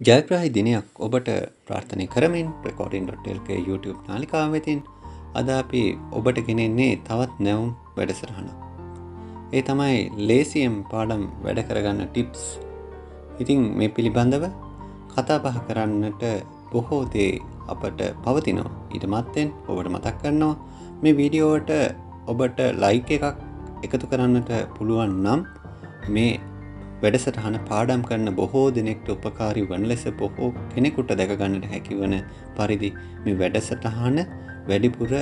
ජයග්‍රහහි දිනයක් ඔබට ප්‍රාර්ථනය කරමින් ප්‍රකෝඩින්.ල්ක YouTube නාලිකාව වෙතින් අද අපි ඔබට ගෙනෙන්නේ තවත් නැවුම් වැඩසරහන. ඒ තමයි ලේසියම් පාඩම් වැඩ කරගන්න ටිප්ස්. ඉතිං මේ පිළිබඳව කතා පහ කරන්නට බොහෝ දේ අපට පවතිනවා ඊට මත්තෙන් ඔබට මතක් කරනවා මේ වීඩියෝවට ඔබට ලයික එකක් එකතු කරන්නට පුළුවන් නම් මේ වැඩසටහන පාඩම් කරන්න බොහෝ දෙනෙක්ට උපකාරි වන ලෙස බොහෝ කෙනෙකුට දැකගන්නට හැකිවන පරිදි මේ වැඩසටහන වැඩිපුර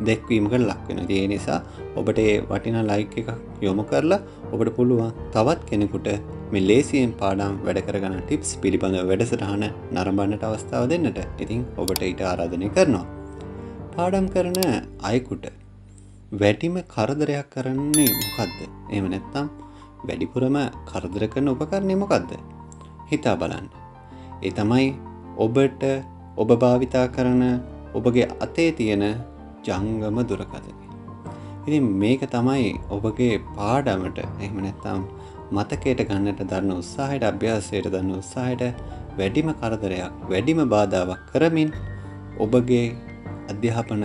දෙක්වීමක ලක්වෙන දේ නිසා ඔබට ඒ වටින ලයික් එක යොමු කරලා ඔබට පුළුවන් තවත් කෙනෙකුට මේ ලේසියෙන් පාඩම් වැඩ කරගන්න ටිප්ස් පිළිබඳ වැඩසටහන නරඹන්නට අවස්ථාව දෙන්නට. ඉතින් ඔබට ඊට ආරාධනය කරනවා. පාඩම් කරන අයකුට වැඩිම කරදරයක් කරන්නේ මොකක්ද එම නැත්තම් වැඩිපුරම කරදර කරන උපකරණය මොකක්ද හිතා බලන්න. ඒ තමයි ඔබට ඔබ භාවිතා කරන ඔබගේ අතේ තියෙන ජංගම දුරකථනය ඉතින් මේක තමයි ඔබගේ පාඩමට එහෙම නැත්තම් මතකයට ගන්නට දන්න උත්සාහයට අභ්‍යාසයට දන්න උත්සාහයට වැඩිම කරදරයක් වැඩිම බාධාවක් කරමින් ඔබගේ අධ්‍යාපන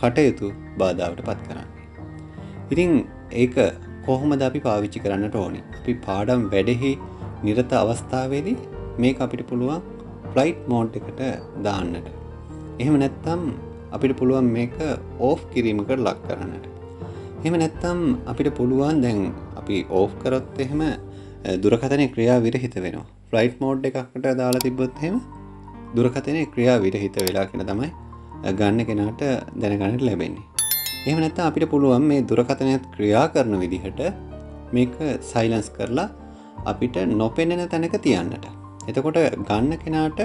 කටයුතු බාධාවට පත් කරන්නේ. ඉතින් ඒක කොහොමද අපි පාවිච්චි කරන්නට ඕනි? අපි පාඩම් වැඩෙහි නිරත අවස්ථාවේදී මේ අපිට පුළුවන් ෆ්ලයිට් මෝඩ් එකට දාන්නට. එහෙම නැත්තම් අපිට පුළුවන් මේක ඕෆ් කිරීමකට ලක් කරන්නට. එහෙම නැත්තම් අපිට පුළුවන් දැන් අපි ඕෆ් කරොත් එහෙම දුරකතනය ක්‍රියා විරහිත වෙනවා. ෆ්ලයිට් මෝඩ් එකකට දාලා තිබොත් එහෙම දුරකතනය ක්‍රියා විරහිත වෙලා කෙන තමයි ගන්න කෙනාට දැනගන්නට ලැබෙන්නේ. එහෙම නැත්නම් අපිට පුළුවන් මේ දුරකථනයත් ක්‍රියා කරන විදිහට මේක සයිලන්ස් කරලා අපිට නොපෙනෙන තැනක තියන්නට. එතකොට ගන්න කෙනාට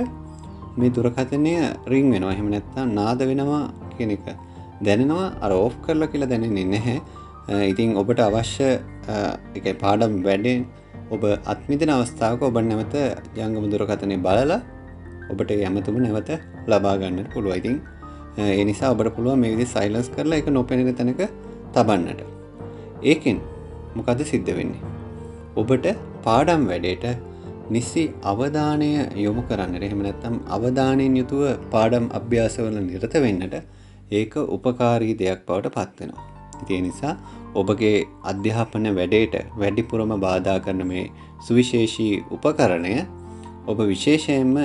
මේ දුරකථනය රිං වෙනවා එහෙම නැත්නම් නාද වෙනවා කියන එක දැනෙනවා අර ඕෆ් කරලා කියලා දැනෙන්නේ නැහැ. ඉතින් ඔබට අවශ්‍ය එක පාඩම් වැඩෙන් ඔබ අත්මිදන අවස්ථාවක ඔබ නැවත ජංගම දුරකථනය බලලා ඔබට යමතුම නැවත ලබා ගන්නට පුළුවන්. ඉතින් ඒ නිසා ඔබට පුළුව මේ විදි සයිලස් කරලා එක නොපෙනෙන තැනක තබන්නට ඒකෙන් මොකද සිද්ධ වෙන්නේ ඔබට පාඩම් වැඩේට නිසි අවධානය යොමු කරන්න එහෙම නැත්තම් අවධානයෙන් යුතුව පාඩම් අභ්‍යාසවල නිරත වෙන්නට ඒක උපකාරී දෙයක් බවට පත්වෙනවා. ඉතිය නිසා ඔබගේ අධ්‍යාපන වැඩේට වැඩිපුරම බාධා කරන මේ සුවිශේෂී උපකරණය ඔබ විශේෂයෙන්ම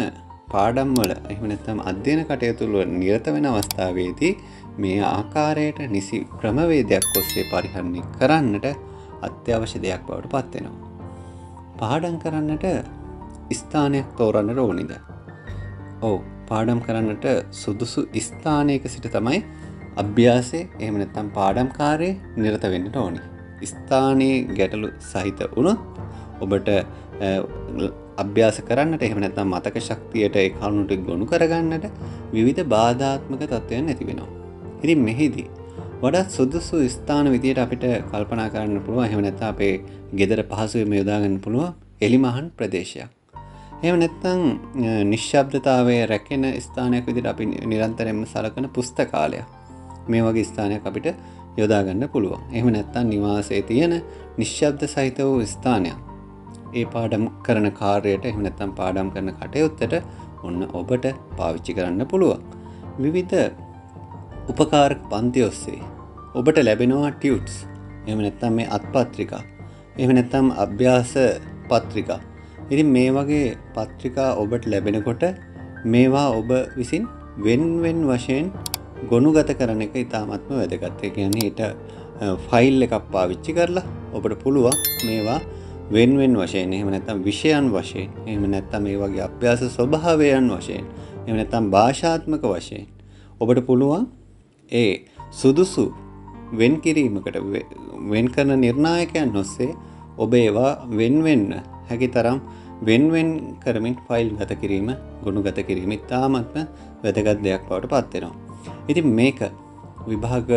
පාඩම්වල එහමනැත්තම් අධ්‍යයන කටයුතුළුව නිරත වෙන අවස්ථාවේදී මේ ආකාරයට නිසි ක්‍රමවේදයක් ඔස්සේ පරිහරණය කරන්නට අත්‍යවශ්‍ය දෙයක් බවට පත්වෙනවා. පාඩම් කරන්නට ස්ථානයක් තෝරන්නට ඕනිද. ඕ පාඩම් කරන්නට සුදුසු ස්ථානයක සිට තමයි අභ්‍යාසේ එහමනැත්තම් පාඩම් කාරය නිරත වෙන්නට ඕනි. ස්ථානයේ ගැටලු සහිත වුණොත් ඔබට අභ්‍යාස කරන්නට එහෙම නැත්නම් මතක ශක්තියට ඒ කරුණුට ගොනු කරගන්නට විවිධ බාධාත්මක තත්ත්වයන් ඇති වෙනවා. ඉතින් මෙහිදී වඩාත් සුදුසු ස්ථාන විදියට අපිට කල්පනා කරන්න පුළුවන් එහෙම නැත්නම් අපේ ගෙදර පහසුවෙන් යොදා ගන්න පුළුවන් එලිමහන් ප්‍රදේශයක්. එහෙම නැත්නම් නිශ්ශබ්දතාවය රැකෙන ස්ථානයක් විදිහට අපි නිරන්තරයෙන්ම සලකන පුස්තකාලයක්. මේ වගේ ස්ථානයක් අපිට යොදා ගන්න පුළුවන්. එහෙම නැත්නම් නිවාසයේ තියෙන නිශ්ශබ්ද සහිත වූ ස්ථානයක්. ඒ පාඩම් කරන කාර්යයට එහම නැත්තම් පාඩම් කරන කටයුත්තට ඔන්න ඔබට පාවිච්චි කරන්න පුළුවන්. විවිධ උපකාරක පන්ති ඔස්සේ. ඔබට ලැබෙනවා ටියුට්ස් එම නැත්තම් මේ අත්පත්‍රිකා එම නැත්තම් අභ්‍යාස පත්‍රිකා. ඉරි මේ වගේ පත්‍රිකා ඔබට ලැබෙනකොට මේවා ඔබ විසින් වෙන්වෙන් වශයෙන් ගොනු ගත කරන එක ඉතාමත්ම වැදගත්තය කියන්නේ ඊට ෆයිල් එකක් පාවිච්චි කරලා ඔබට පුළුවන් මේවා වෙන්වෙන් වශයෙන් එහෙම නැත්තම් විෂයන් වශයෙන් එහෙම නැත්තම් මේ වගේ අභ්‍යාස ස්වභාවයන් වශයෙන් එහෙම නැත්තම් භාෂාත්මක වශයෙන් ඔබට පුළුවන් ඒ සුදුසු වෙන් කිරීමකට වෙන් කරන නිර්ණායකයන් ඔස්සේ ඔබ ඒවා වෙන්වෙන්න හැකි තරම් වෙන්වෙන් කරමින් ෆයිල් ගත කිරීම ගොුණු ගත කිරීම ඉතාමත්ම වැදගත් දෙයක් බවට පත්වෙනවා. ඉතින් මේක විභාග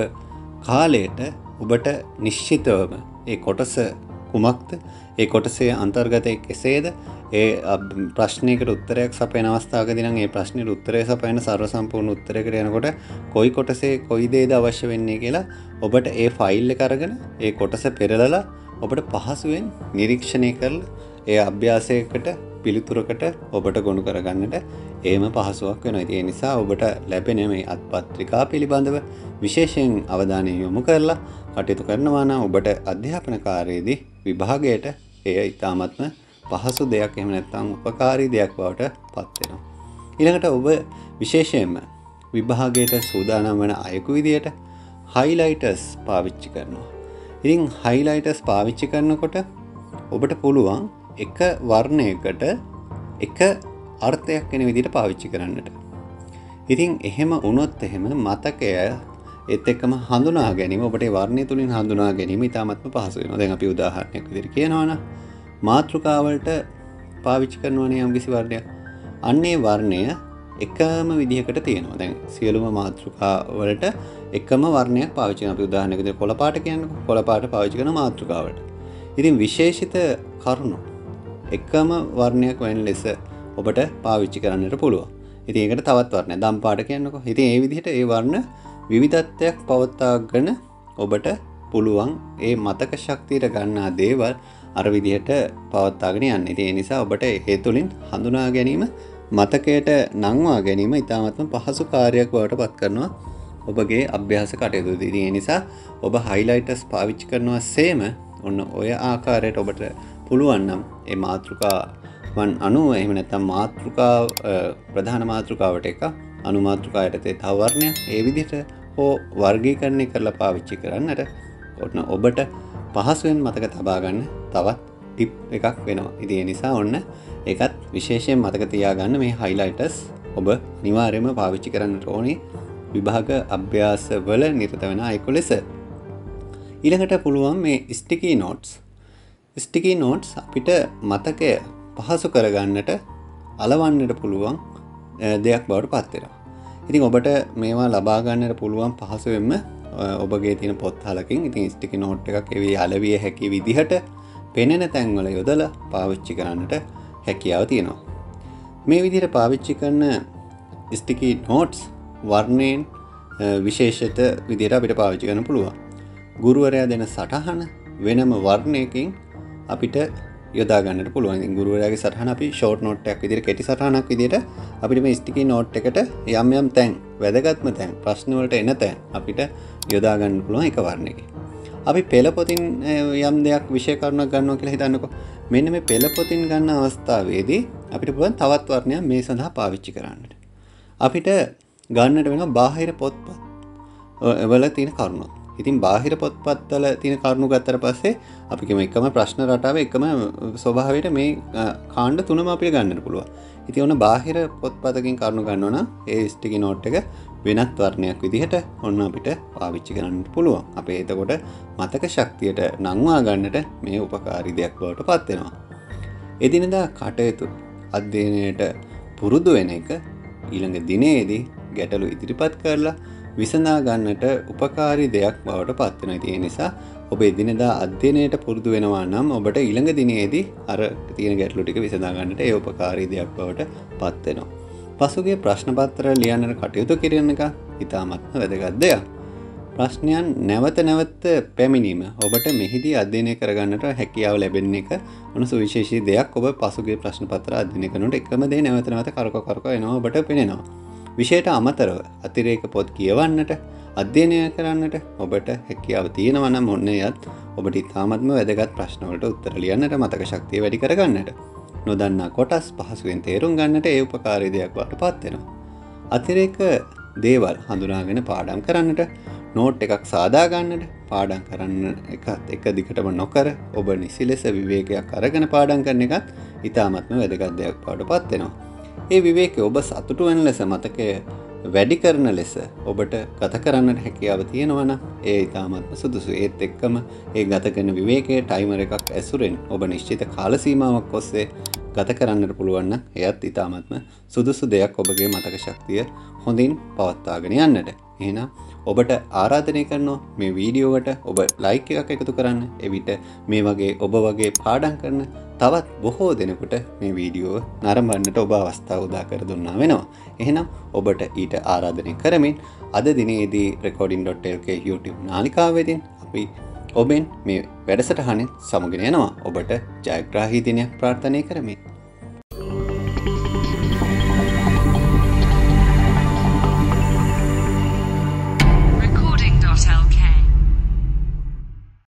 කාලයට ඔබට නිශ්චිතවම ඒ කොටස කුමක්ද ඒ කොටසේ අන්තර්ගතය කෙසේද? ඒ ප්‍රශ්නයකට උත්තරයක් සපයන අවස්ථාවක දින ඒ ප්‍රශ්නයට උත්තරය සපයන සර්ව සම්පූර්ණ උත්තරකට යනකොට කොයි කොටසේ කොයි දේද අවශ්‍ය වෙන්නේ කියලා ඔබට ඒ ෆයිල් කරගෙන ඒ කොටස පෙරලලා ඔබට පහසුවෙන් නිරීක්ෂණය කරල ඒ අභ්‍යාසයකට පිළිතුරකට ඔබට ගොුණු කරගන්නට ඒම පහසුවක් වෙන ඒ නිසා ඔබට ලැබෙන මේ අත්පත්‍රිකා පිළිබඳව විශේෂයෙන් අවධානය යොමු කරලා කටයුතු කරනවාන ඔබට අධ්‍යාපන කාරයේදී විභාගයට එය ඉතාමත්ම පහසු දෙයක් එම නැත්තම් උපකාරී දෙයක් බවට පත්වෙනවා. ඉළඟට ඔබ විශේෂයෙන්ම විභාගයට සූදානම් වන අයකු විදියට හයිලයිටස් පාවිච්චි කරනවා. ඉතින් හයිලයිටස් පාවිච්චි කරනකොට ඔබට පුළුවන් එක වර්ණයකට එක අර්ථයක් කෙන විදිට පාවිච්චි කරන්නට. ඉතින් එහෙම උනොත් එහෙම මතකය එත් එක්කම හඳුනා ගැනීම ඔබට වර්ණය තුළින් හඳුනා ගැනීම ඉතාමත්ම පහසුවෙන දැන් අපි උදාහරණයක් විදිර කියනවන මාතෘකාවලට පාවිච්චි කරනවන යම් කිසි වර්ණයක්. අන්නේ වර්ණය එකම විදිහකට තියෙනවා. දැන් සියලුම මාතෘකාවලට එකම වර්ණයක් පාවිච්චි අපි උදාහරණයකද කොළපාට කියන්න කොළපාට පාවිච්චි කරන මාතෘකාවට. ඉතින් විශේෂිත කරුණු එකම වර්ණයක් වැන් ලෙස ඔබට පාවිච්චි කරන්නට පුළුව ඉතිඒකට තවත් වර්ණ දම් පාට කියන්නක. හිති ඒ විදිහට ඒ වර්ණ විවිධත්වයක් පවත්තාගන ඔබට පුළුවන් ඒ මතක ශක්තියට ගන්නා දේවල් අර විදිහට පවත්තාගෙන යන්න. ඉති නිසා ඔබට ඒ තුළින් හඳුනා ගැනීම මතකයට නංවා ගැනීම ඉතාමත්ම පහසු කාරයක් බවට පත් කරනවා ඔබගේ අභ්‍යාස කටයුතු. දිරිය නිසා ඔබ හයිලයිටස් පාවිච්චි කරනවා සේම ඔන්න ඔය ආකාරයට ඔබට පුළුවන්නම් ඒ මාතෘකාවන් අනුව එහම නැතම් මාතෘකා ප්‍රධාන මාතෘකාවට එක අනුමාතෘකායටතේ තවර්ණය ඒ විදිට හෝ වර්ගීකරණය කරලා පාවිච්චි කරන්නට ඔන්න ඔබට පහසුවෙන් මතක තබාගන්න තවත් ටිප් එකක් වෙනවා. ඉතිය නිසා ඔන්න එකත් විශේෂයෙන් මතක තියාගන්න මේ හයිලයිටස් ඔබ නිවාරයම පාවිච්චි කරන්න ඕනේ. විභාග අභ්‍යාස වල නිරත වෙන අයකු ලෙස. ඊළඟට පුළුවන් මේ ස්ටිකී නෝට්ස් ස්ටිකී නෝට්ස් අපිට මතකය පහසු කරගන්නට අලවන්නට පුළුවන් දෙයක් බවට පත්වෙනවා ඉතින් ඔබට මේවා ලබාගන්නට පුළුවන් පහසුවෙන්ම ඔබගේ තින පොත්හලකින් ඉතින් ස්ටිකි නෝට් එකක් එවී අලවිය හැකි විදිහට පෙනෙන තැන්වල යොදල පාවිච්චි කරන්නට හැකියාව තියෙනවා. මේ විදිහට පාවිච්චි කරන ස්ටිකි නෝට්ස් වර්ණයෙන් විශේෂත විදිර අපිට පාවිච්චි කරන පුළුවන්. ගුරුවරයා දෙන සටහන වෙනම වර්ණයකින් අපිට යොදාගන්නට පුළුවන්. ගුරුවරයාගේ සටහන අපි ෂෝට් නෝට්ටක් විදිර කෙටි සටහනක් විදිට අපිට මේ ස්ටිකි නෝට් එකට යම් යම් තැන් වැදගත්ම තැන් ප්‍රශ්නවලට එන තැන් අපිට යොදාගන්න පුළුවන් එක වර්ණයකි අපි පෙළපොතින් යම් දෙයක් විෂය කරුණක් ගන්නවා කියලා හිතන්නකො. මෙන්න මේ පෙළපොතින් ගන්න අවස්ථාවේදී අපිට පුළුවන් තවත් වර්ණයක් මේ සඳහා පාවිච්චි කරන්නට. අපිට ගන්නට වෙන බාහිර පොත්පත් වල තියෙන කරුණොත්. ඉතින් බාහිර පොත්පත්වල තියෙන කරුණු ගත්තර පස්සේ අපිකම එකම ප්‍රශ්න රටාව එකම ස්වභාවට මේ කාණ්ඩ තුනම අපිට ගන්නට පුළුව ඉති ඔන්න බාහිර පොත්පතකින් කරුණු ගන්නවන ඒ ස්ටිකි නෝට් එක වෙනත් වර්ණයක් විදිහට ඔන්න අපිට පාවිච්චි කරන්නට පුළුවන්. අපේ එතකොට මතක ශක්තියට නංවා ගන්නට මේ උපකාරි දෙයක් බවට පත්වෙනවා එදිනදා කටයුතු අධ්‍යයනයට පුරුදු වෙන එක ඊළඟ දිනේදී ගැටලු ඉදිරිපත් කරලා විසඳා ගන්නට උපකාරි දෙයක් බවට පත්වෙන තිය නිසා ඔබ එදිනෙදා අධ්‍යනයට පුරුදු වෙනවා නම් ඔබට ඉළඟ දිනයේදී අර තියෙන ගැටලුටික විසඳාගන්නට ඒ උපකාරී දෙයක් බවට පත්වෙනවා. පසුගේ ප්‍රශ්නපත්තර ලියන්නට කටයුතු කිරන්න එක ඉතාමත්ම වැදගත් දෙයක්. ප්‍රශ්නයන් නැවත නැවත්ත පැමිණීම ඔබට මෙහිදී අධ්‍යනය කරගන්නට හැකියාව ලැබෙන එක ඔන සුවිශේෂී දෙයක් ඔබ පසුගේ ප්‍රශ්න පත්‍ර අධ්‍යනය කනට එකම දේ නැවත නැවත කරක කරක එනවා ඔබට පෙනෙනවා. විෂයට අමතරව අතිරේක පොත් කියවන්නට අධ්‍යනය කරන්නට ඔබට හැකියාව තියෙනවන මොන්න යත් ඔබට ඉතාමත්ම වැදගත් ප්‍රශ්නවලට උත්තර ලියන්නට මතක ශක්තිය වැඩි කරගන්නට නොදන්නා කොටස් පහසුවෙන් තේරුම් ගන්නට ඒ උපකාරය දෙයක් වට පත්වෙනවා. අතිරේක දේවල් හඳුනාගෙන පාඩම් කරන්නට නෝට් එකක් සාදාගන්නට පාඩම් කරන්න එකත් එක දිකටම නොකර ඔබ නිසි ලෙස විවේකයක් අරගෙන පාඩම් කරන එකත් ඉතාමත්ම වැදගත් දෙයක් පාට පත්වෙනවා. ඒ විවේක ඔබ සතුටු වෙන ලෙස මතකය වැඩි කරන ලෙස ඔබට ගත කරන්නට හැකියාව තියෙනවන ඒ ඉතාමත්ම සුදුසු ඒත් එක්කම ඒ ගතකන විවේකයේ ටයිමර එකක් ඇසුරෙන් ඔබ නිශ්චිත කාලසීමාවක් ඔස්සේ ගත කරන්නට පුළුවන්න එයත් ඉතාමත්ම සුදුසු දෙයක් ඔබගේ මතක ශක්තිය හොඳින් පවත්තාගෙන යන්නට. එහෙනම් ඔබට ආරාධනය කරනවා මේ වීඩියෝවට ඔබ ලයික් එකක් එකතු කරන්න එවිට මේ වගේ ඔබ වගේ පාඩන් කරන තවත් බොහෝ දෙනෙකුට මේ වීඩියෝ නරඹන්නට ඔබ අවස්ථාව උදා කර දුන්නා වෙනවා. එහෙනම් ඔබට ඊට ආරාධනය කරමින් අද දිනේදී රෙකෝඩින්.ල්ක YouTube නාලිකාවෙදින් අපි ඔබෙන් මේ වැඩසටහනෙන් සමගෙන යනවා ඔබට ජයග්‍රාහී දිනයක් ප්‍රාර්ථනය කරමින්. Thank you.